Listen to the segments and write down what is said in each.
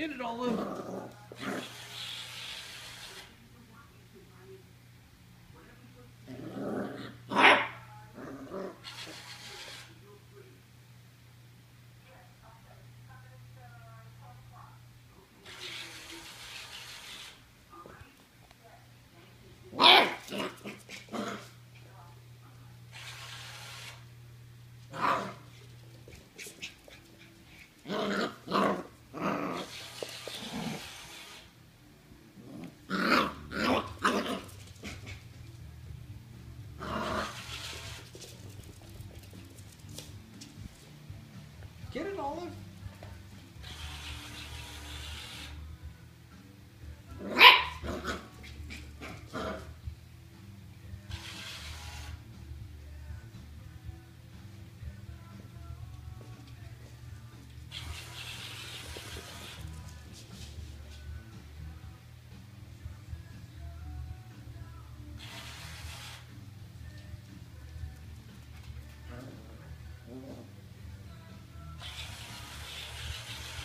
Get it, Olive. Get it,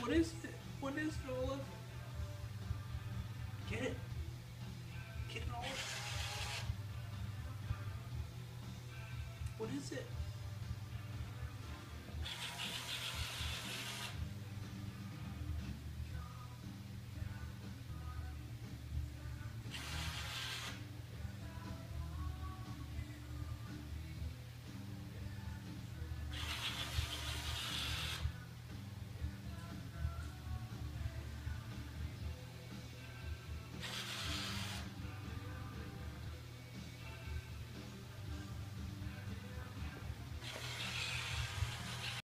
What is it? What is it, Olive? Get it. Get it, Olive. What is it?